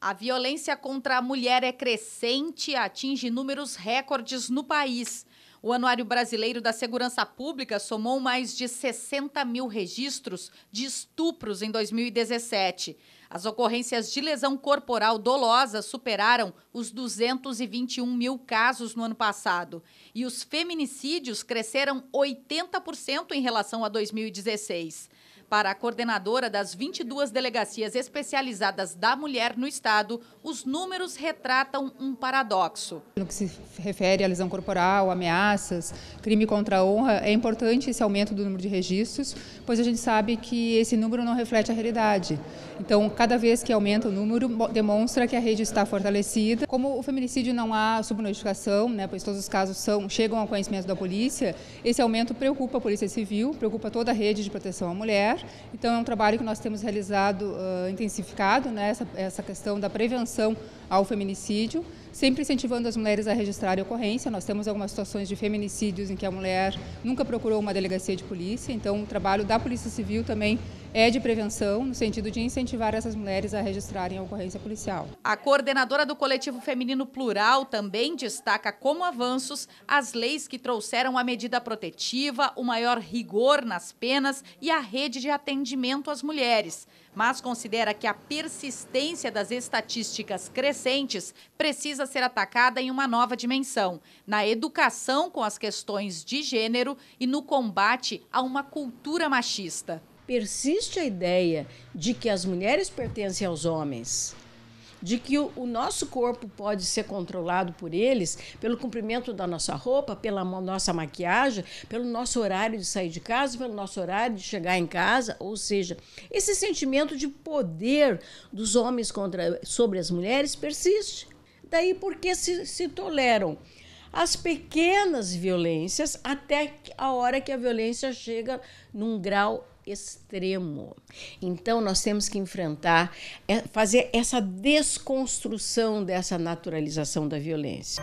A violência contra a mulher é crescente e atinge números recordes no país. O Anuário Brasileiro da Segurança Pública somou mais de 60 mil registros de estupros em 2017. As ocorrências de lesão corporal dolosa superaram os 221 mil casos no ano passado. E os feminicídios cresceram 80% em relação a 2016. Para a coordenadora das 22 delegacias especializadas da mulher no estado, os números retratam um paradoxo. No que se refere à lesão corporal, ameaças, crime contra a honra, é importante esse aumento do número de registros, pois a gente sabe que esse número não reflete a realidade. Então, cada vez que aumenta o número, demonstra que a rede está fortalecida. Como o feminicídio não há subnotificação, né, pois todos os casos são, chegam ao conhecimento da polícia, esse aumento preocupa a Polícia Civil, preocupa toda a rede de proteção à mulher então, é um trabalho que nós temos realizado, uh, intensificado, né, essa, essa questão da prevenção ao feminicídio, sempre incentivando as mulheres a registrarem a ocorrência. Nós temos algumas situações de feminicídios em que a mulher nunca procurou uma delegacia de polícia, então o trabalho da Polícia Civil também é de prevenção, no sentido de incentivar essas mulheres a registrarem a ocorrência policial. A coordenadora do Coletivo Feminino Plural também destaca como avanços as leis que trouxeram a medida protetiva, o maior rigor nas penas e a rede de atendimento às mulheres mas considera que a persistência das estatísticas crescentes precisa ser atacada em uma nova dimensão, na educação com as questões de gênero e no combate a uma cultura machista persiste a ideia de que as mulheres pertencem aos homens, de que o, nosso corpo pode ser controlado por eles pelo cumprimento da nossa roupa, pela nossa maquiagem, pelo nosso horário de sair de casa, pelo nosso horário de chegar em casa, ou seja, esse sentimento de poder dos homens contra, sobre as mulheres persiste. Daí porque se, se toleram as pequenas violências até a hora que a violência chega num grau extremo. Então, nós temos que enfrentar, é, fazer essa desconstrução dessa naturalização da violência.